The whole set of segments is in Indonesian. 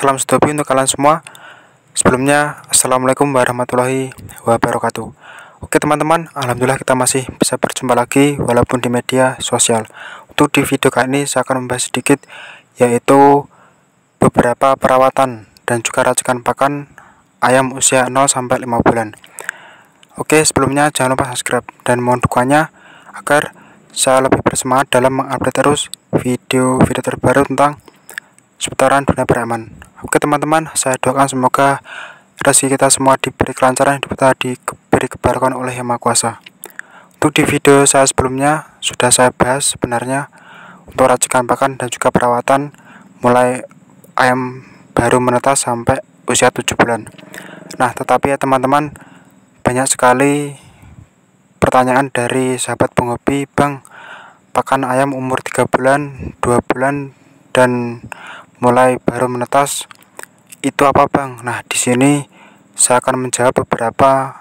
salam sedobi untuk kalian semua. Sebelumnya, Assalamualaikum warahmatullahi wabarakatuh. Oke teman-teman, Alhamdulillah kita masih bisa berjumpa lagi walaupun di media sosial. Untuk di video kali ini saya akan membahas sedikit yaitu beberapa perawatan dan juga racikan pakan ayam usia 0 sampai 5 bulan. Oke, sebelumnya jangan lupa subscribe dan mohon dukungannya agar saya lebih bersemangat dalam mengupdate terus video-video terbaru tentang seputaran dunia beraman. Oke teman-teman, saya doakan semoga rezeki kita semua diberi kelancaran, hidup kita diberi kebarokan oleh Yang Maha Kuasa. Untuk di video saya sebelumnya sudah saya bahas sebenarnya untuk racikan pakan dan juga perawatan mulai ayam baru menetas sampai usia 7 bulan. Nah, tetapi ya teman-teman banyak sekali pertanyaan dari sahabat penghobi, Bang, pakan ayam umur 3 bulan, 2 bulan dan mulai baru menetas itu apa bang? Nah di sini saya akan menjawab beberapa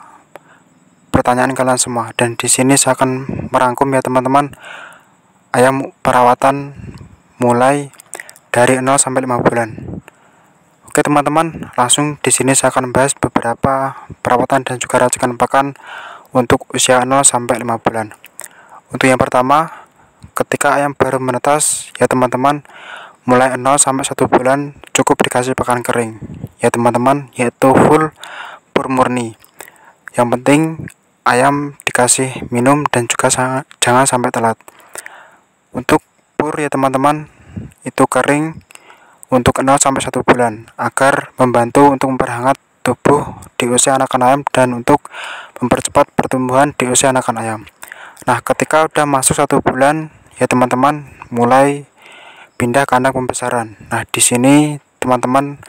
pertanyaan kalian semua dan di sini saya akan merangkum ya teman-teman ayam perawatan mulai dari 0 sampai 5 bulan. Oke teman-teman, langsung di sini saya akan membahas beberapa perawatan dan juga racikan pakan untuk usia 0 sampai 5 bulan. Untuk yang pertama, ketika ayam baru menetas ya teman-teman mulai 0 sampai 1 bulan cukup dikasih pakan kering ya teman-teman yaitu full pur murni yang penting ayam dikasih minum dan juga jangan sampai telat. Untuk pur ya teman-teman itu kering untuk 0 sampai 1 bulan agar membantu untuk memperhangat tubuh di usia anakan ayam dan untuk mempercepat pertumbuhan di usia anakan ayam. Nah ketika udah masuk satu bulan ya teman-teman mulai pindah kandang pembesaran. Nah, di sini teman-teman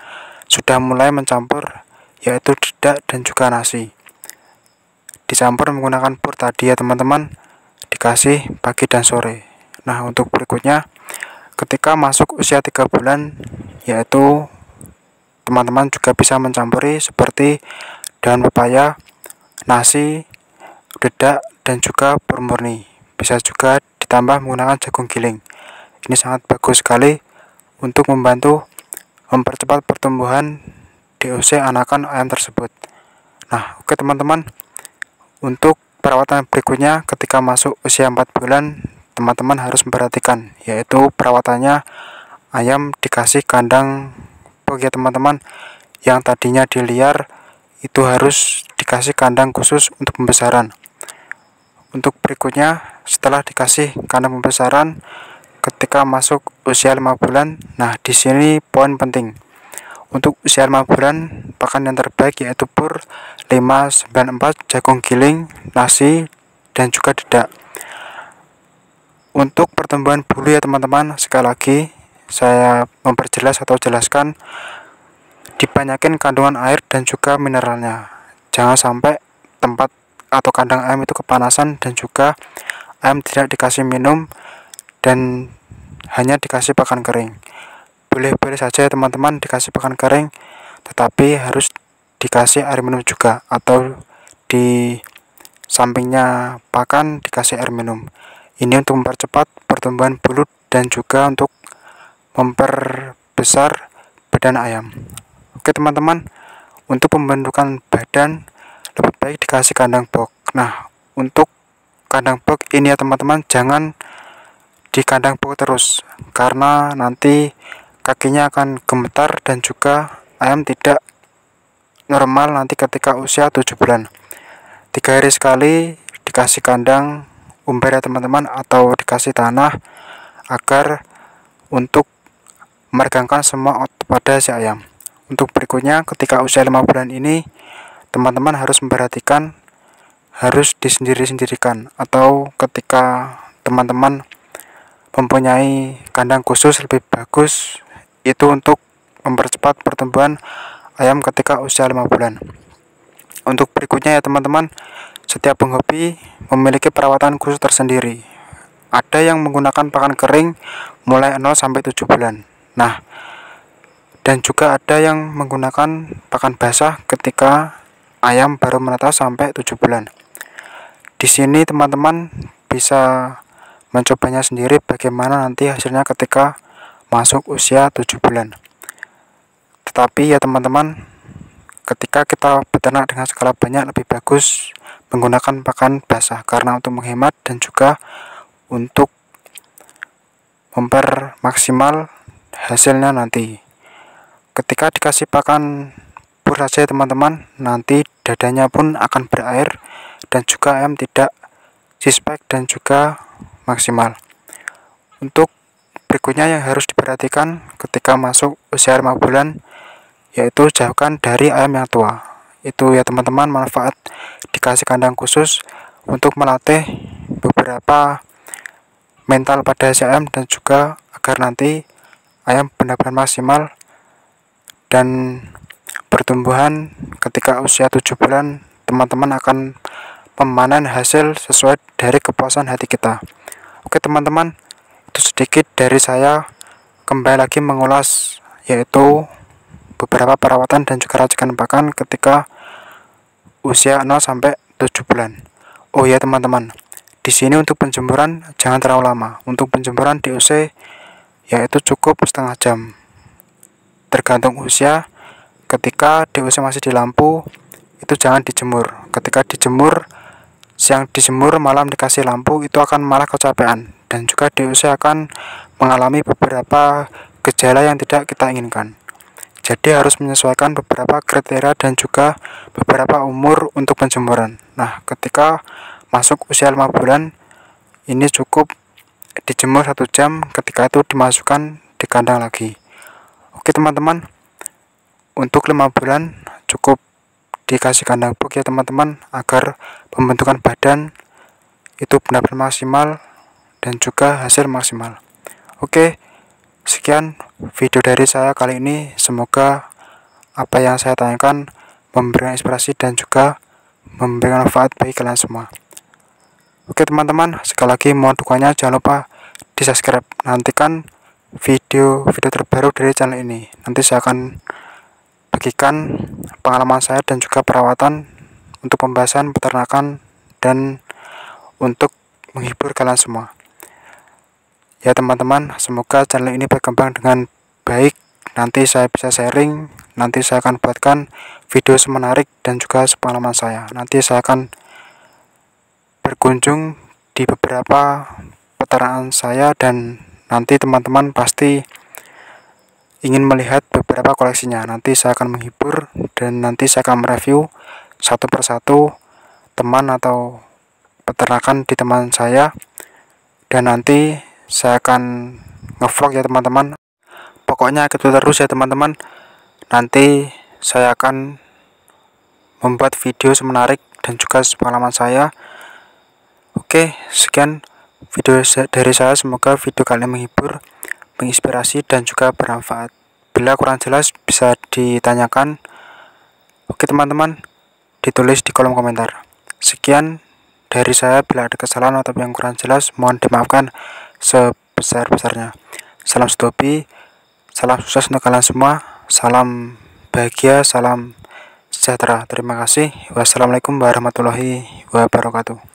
sudah mulai mencampur yaitu dedak dan juga nasi. Dicampur menggunakan pur tadi ya teman-teman, dikasih pagi dan sore. Nah, untuk berikutnya ketika masuk usia 3 bulan yaitu teman-teman juga bisa mencampuri seperti daun pepaya, nasi, dedak dan juga pur murni. Bisa juga ditambah menggunakan jagung giling. Ini sangat bagus sekali untuk membantu mempercepat pertumbuhan DOC anakan ayam tersebut. Nah, oke teman-teman. Untuk perawatan berikutnya ketika masuk usia 4 bulan, teman-teman harus memperhatikan yaitu perawatannya ayam dikasih kandang box ya teman-teman. Yang tadinya di liar itu harus dikasih kandang khusus untuk pembesaran. Untuk berikutnya setelah dikasih kandang pembesaran ketika masuk usia 5 bulan. Nah, di sini poin penting. Untuk usia 5 bulan, pakan yang terbaik yaitu pur 594, jagung giling, nasi, dan juga dedak. Untuk pertumbuhan bulu ya teman-teman, sekali lagi saya memperjelas atau jelaskan dibanyakin kandungan air dan juga mineralnya. Jangan sampai tempat atau kandang ayam itu kepanasan dan juga ayam tidak dikasih minum dan hanya dikasih pakan kering. Boleh-boleh saja teman-teman dikasih pakan kering tetapi harus dikasih air minum juga atau di sampingnya pakan dikasih air minum. Ini untuk mempercepat pertumbuhan bulu dan juga untuk memperbesar badan ayam. Oke teman-teman untuk pembentukan badan lebih baik dikasih kandang box nah untuk kandang box ini ya teman-teman jangan di kandang box terus karena nanti kakinya akan gemetar dan juga ayam tidak normal nanti ketika usia 7 bulan. Tiga hari sekali dikasih kandang umber ya teman-teman atau dikasih tanah agar untuk meregangkan semua otot pada si ayam. Untuk berikutnya ketika usia 5 bulan ini teman-teman harus memperhatikan harus disendiri-sendirikan atau ketika teman-teman mempunyai kandang khusus lebih bagus itu untuk mempercepat pertumbuhan ayam ketika usia 5 bulan. Untuk berikutnya ya teman-teman setiap penghobi memiliki perawatan khusus tersendiri. Ada yang menggunakan pakan kering mulai 0 sampai 7 bulan. Nah dan juga ada yang menggunakan pakan basah ketika ayam baru menetas sampai 7 bulan. Di sini teman-teman bisa mencobanya sendiri bagaimana nanti hasilnya ketika masuk usia 7 bulan. Tetapi ya teman-teman ketika kita beternak dengan skala banyak lebih bagus menggunakan pakan basah karena untuk menghemat dan juga untuk mempermaksimal hasilnya nanti. Ketika dikasih pakan pur saja teman-teman nanti dadanya pun akan berair dan juga ayam tidak sispek dan juga maksimal. Untuk berikutnya yang harus diperhatikan ketika masuk usia 5 bulan yaitu jauhkan dari ayam yang tua. Itu ya teman-teman manfaat dikasih kandang khusus untuk melatih beberapa mental pada si ayam dan juga agar nanti ayam benar-benar maksimal dan pertumbuhan ketika usia 7 bulan teman-teman akan memanen hasil sesuai dari kepuasan hati kita oke teman-teman itu sedikit dari saya kembali lagi mengulas yaitu beberapa perawatan dan juga racikan pakan ketika usia 0 sampai 7 bulan. Oh ya teman-teman, di sini untuk penjemuran jangan terlalu lama. Untuk penjemuran DOC yaitu cukup setengah jam. Tergantung usia. Ketika DOC masih di lampu, itu jangan dijemur. Ketika dijemur, siang dijemur, malam dikasih lampu, itu akan malah kecapean. Dan juga DOC akan mengalami beberapa gejala yang tidak kita inginkan. Jadi harus menyesuaikan beberapa kriteria dan juga beberapa umur untuk penjemuran. Nah ketika masuk usia 5 bulan ini cukup dijemur satu jam ketika itu dimasukkan di kandang lagi. Oke teman-teman untuk 5 bulan cukup dikasih kandang box ya teman-teman agar pembentukan badan itu benar-benar maksimal dan juga hasil maksimal oke Sekian video dari saya kali ini. Semoga apa yang saya tanyakan memberikan inspirasi dan juga memberikan manfaat bagi kalian semua. Oke teman-teman, sekali lagi mohon dukungannya jangan lupa di subscribe. Nantikan video-video terbaru dari channel ini. Nanti saya akan bagikan pengalaman saya dan juga perawatan untuk pembahasan peternakan dan untuk menghibur kalian semua. Ya teman-teman semoga channel ini berkembang dengan baik. Nanti saya bisa sharing nanti saya akan buatkan video semenarik dan juga sepengalaman saya. Nanti saya akan berkunjung di beberapa peternakan saya dan nanti teman-teman pasti ingin melihat beberapa koleksinya. Nanti saya akan menghibur dan nanti saya akan mereview satu persatu teman atau peternakan di teman saya. Dan nanti saya akan ngevlog ya teman-teman. Pokoknya ikuti terus ya teman-teman. Nanti saya akan membuat video semenarik dan juga pengalaman saya. Oke sekian video dari saya. Semoga video kalian menghibur menginspirasi dan juga bermanfaat bila kurang jelas bisa ditanyakan oke teman-teman ditulis di kolom komentar sekian dari saya bila ada kesalahan atau yang kurang jelas mohon dimaafkan sebesar-besarnya. Salam stopi, salam sukses untuk kalian semua, salam bahagia, salam sejahtera. Terima kasih. Wassalamualaikum warahmatullahi wabarakatuh.